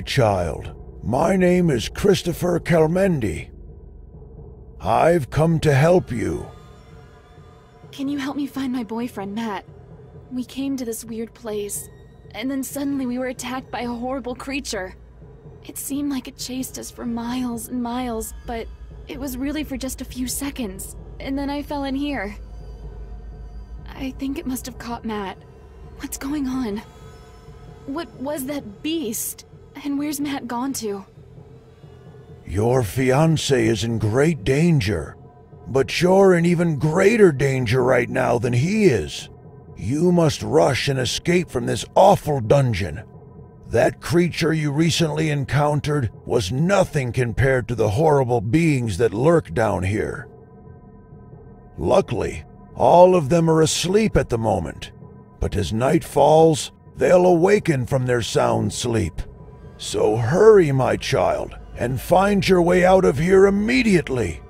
My child. My name is Christopher Kelmendi. I've come to help you. Can you help me find my boyfriend, Matt? We came to this weird place, and then suddenly we were attacked by a horrible creature. It seemed like it chased us for miles and miles, but it was really for just a few seconds. And then I fell in here. I think it must have caught Matt. What's going on? What was that beast? And where's Matt gone to? Your fiance is in great danger, but you're in even greater danger right now than he is. You must rush and escape from this awful dungeon. That creature you recently encountered was nothing compared to the horrible beings that lurk down here. Luckily, all of them are asleep at the moment, but as night falls, they'll awaken from their sound sleep. So hurry, my child, and find your way out of here immediately.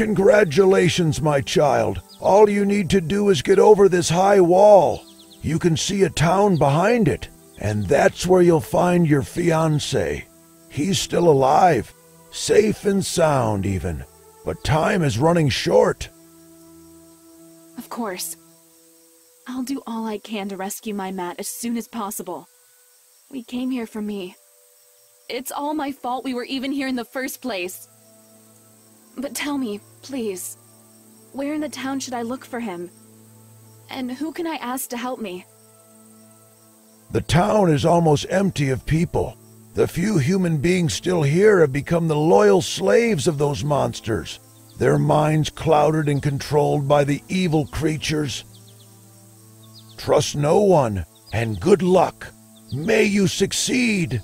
Congratulations, my child. All you need to do is get over this high wall. You can see a town behind it, and that's where you'll find your fiance. He's still alive, safe and sound, even. But time is running short. Of course. I'll do all I can to rescue my Matt as soon as possible. We came here for me. It's all my fault we were even here in the first place. But tell me, please, where in the town should I look for him? And who can I ask to help me? The town is almost empty of people. The few human beings still here have become the loyal slaves of those monsters, their minds clouded and controlled by the evil creatures. Trust no one, and good luck. May you succeed!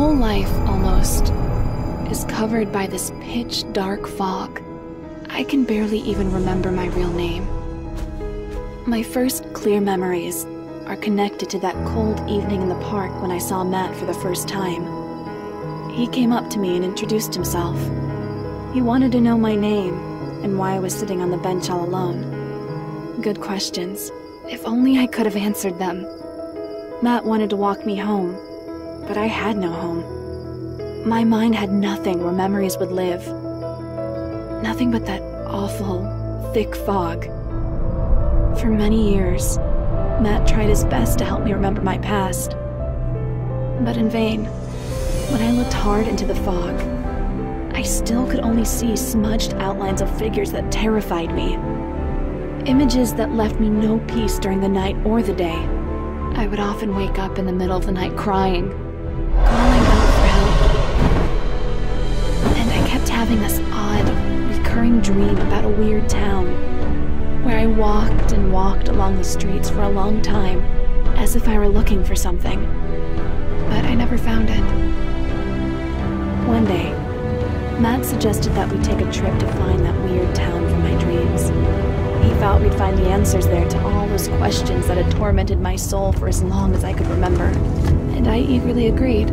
Whole life, almost, is covered by this pitch dark fog. I can barely even remember my real name. My first clear memories are connected to that cold evening in the park when I saw Matt for the first time. He came up to me and introduced himself. He wanted to know my name and why I was sitting on the bench all alone. Good questions. If only I could have answered them. Matt wanted to walk me home, but I had no home. My mind had nothing where memories would live. Nothing but that awful, thick fog. For many years, Matt tried his best to help me remember my past. But in vain. When I looked hard into the fog, I still could only see smudged outlines of figures that terrified me. Images that left me no peace during the night or the day. I would often wake up in the middle of the night crying, having this odd, recurring dream about a weird town, where I walked and walked along the streets for a long time, as if I were looking for something. But I never found it. One day, Matt suggested that we take a trip to find that weird town from my dreams. He thought we'd find the answers there to all those questions that had tormented my soul for as long as I could remember, and I eagerly agreed.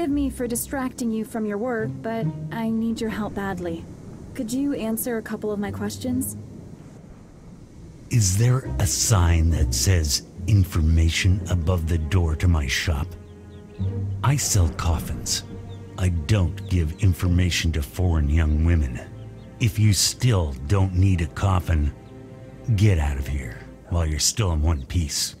Forgive me for distracting you from your work, but I need your help badly. Could you answer a couple of my questions? Is there a sign that says information above the door to my shop? I sell coffins. I don't give information to foreign young women. If you still don't need a coffin, get out of here while you're still in one piece.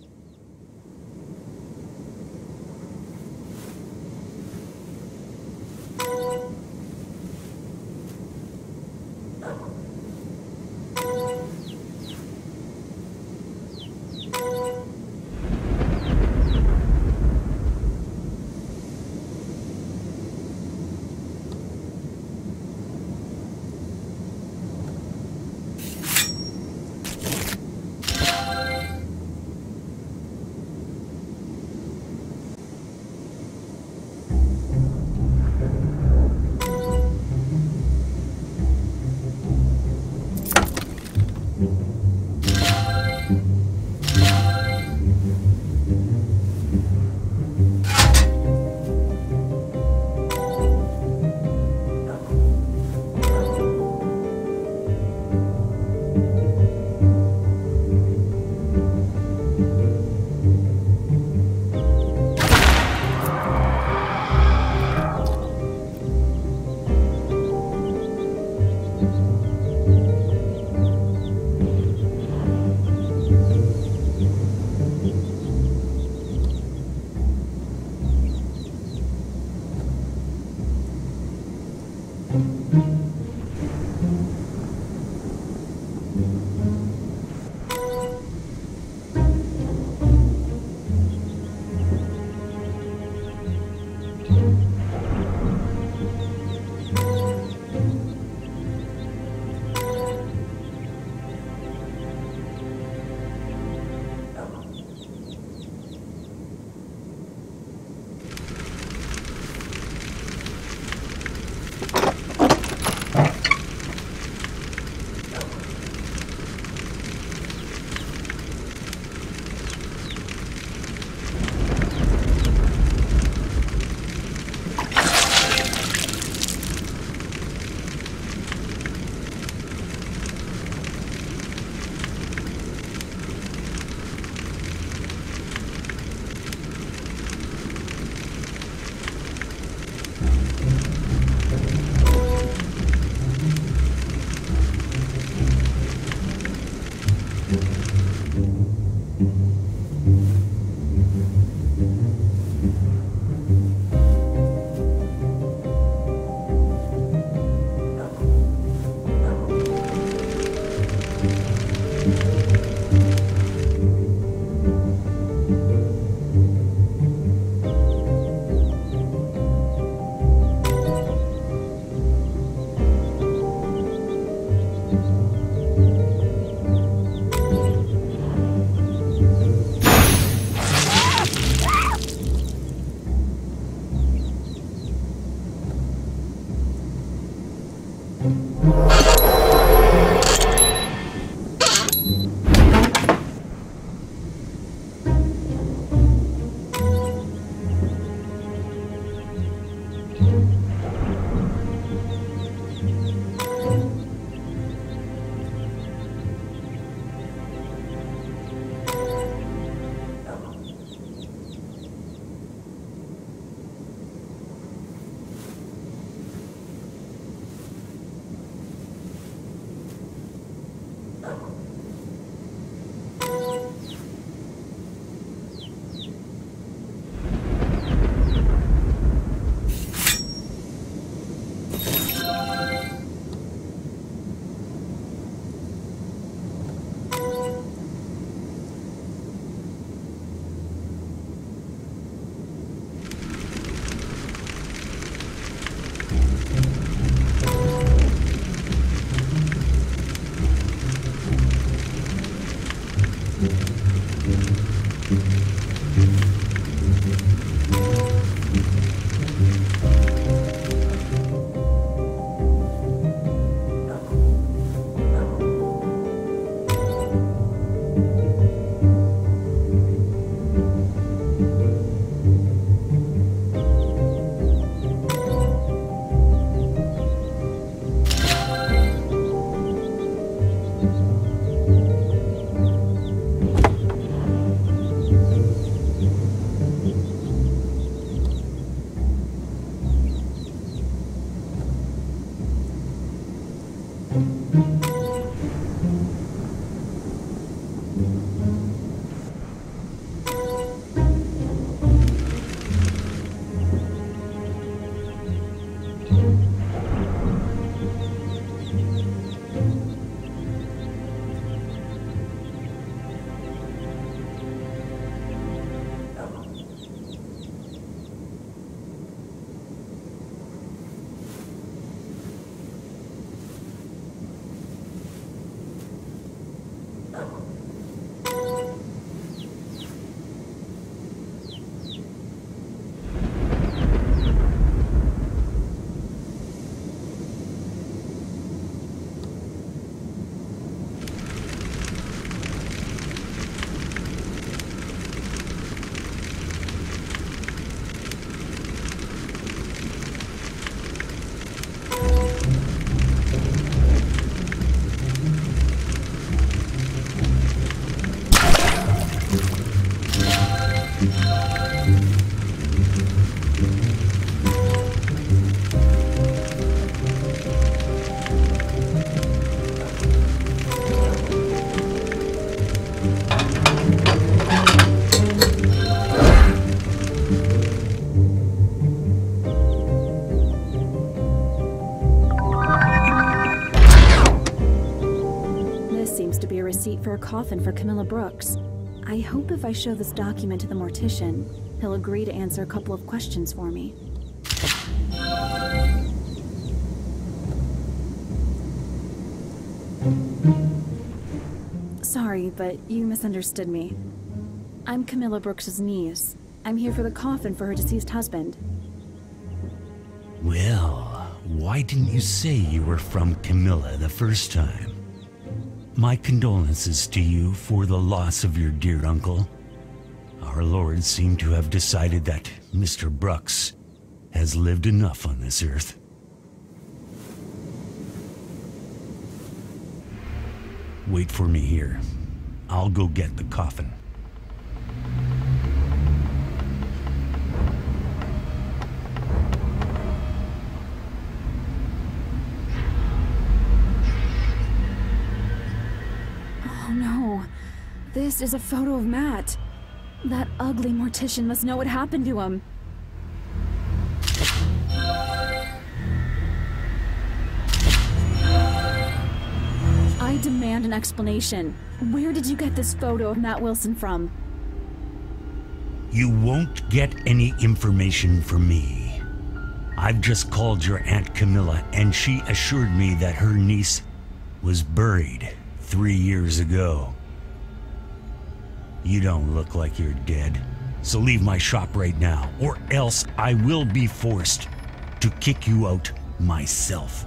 This seems for a coffin for Camilla Brooks. I hope if I show this document to the mortician, he'll agree to answer a couple of questions for me. Sorry, but you misunderstood me. I'm Camilla Brooks's niece. I'm here for the coffin for her deceased husband. Well, why didn't you say you were from Camilla the first time? My condolences to you for the loss of your dear uncle. Our Lord seemed to have decided that Mr. Brooks has lived enough on this earth. Wait for me here. I'll go get the coffin. Oh no. This is a photo of Matt. That ugly mortician must know what happened to him. I demand an explanation. Where did you get this photo of Matt Wilson from? You won't get any information from me. I've just called your Aunt Camilla, and she assured me that her niece was buried three years ago. You don't look like you're dead, so leave my shop right now, or else I will be forced to kick you out myself.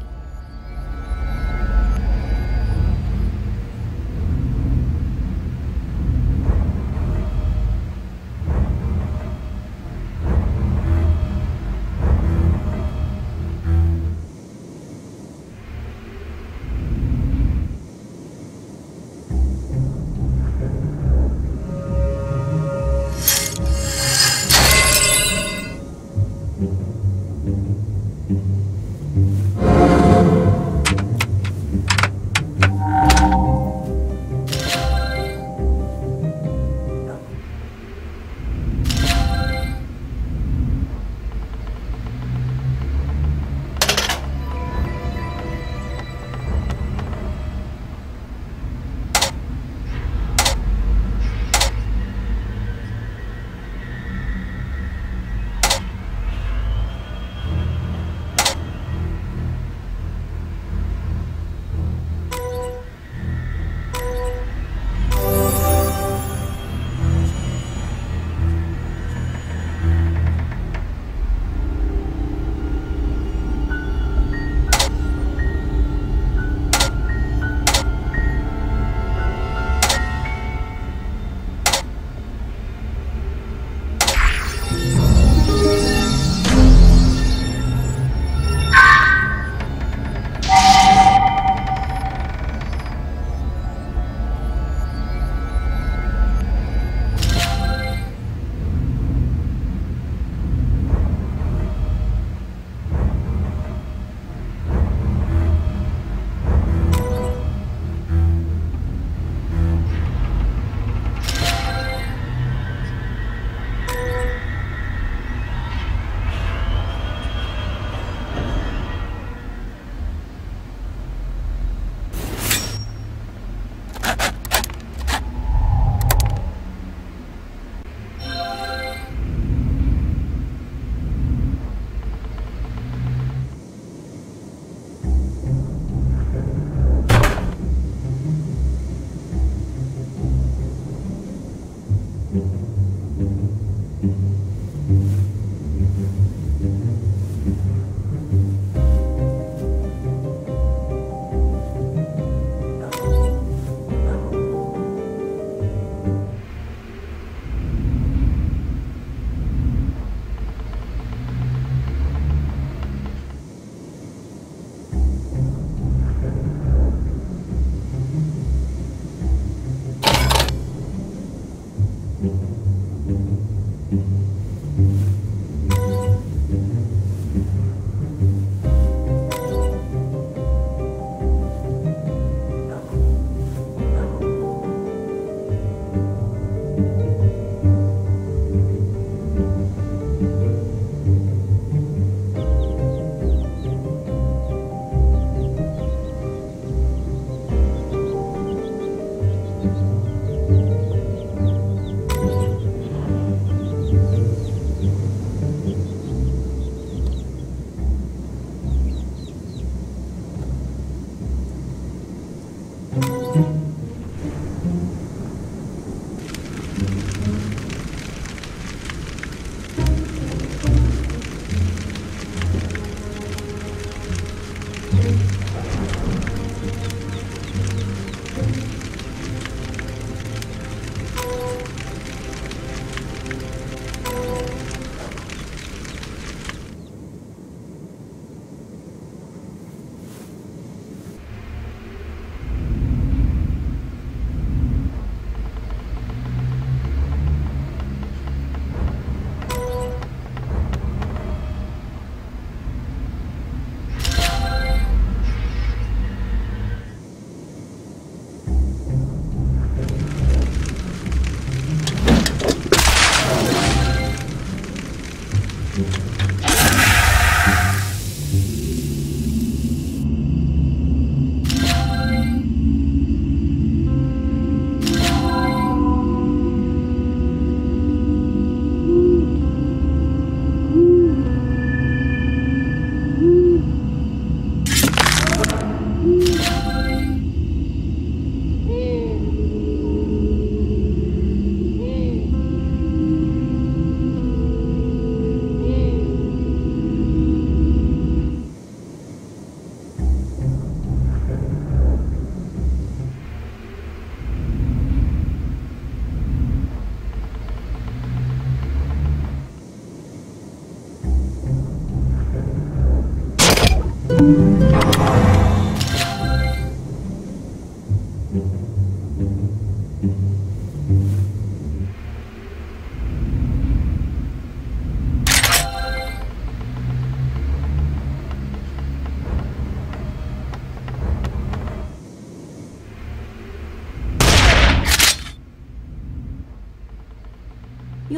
You'll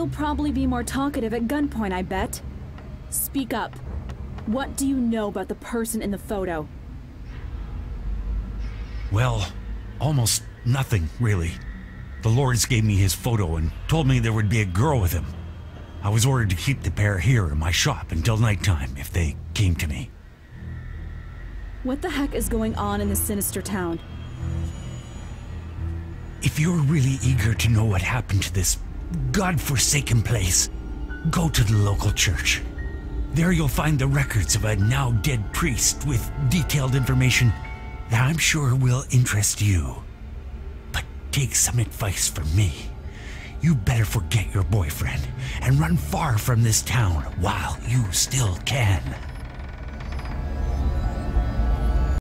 probably be more talkative at gunpoint, I bet. Speak up. What do you know about the person in the photo? Well, almost nothing, really. The Lords gave me his photo and told me there would be a girl with him. I was ordered to keep the pair here in my shop until nighttime if they came to me. What the heck is going on in this sinister town? If you're really eager to know what happened to this God-forsaken place, go to the local church. There you'll find the records of a now dead priest with detailed information that I'm sure will interest you. But take some advice from me. You better forget your boyfriend and run far from this town while you still can.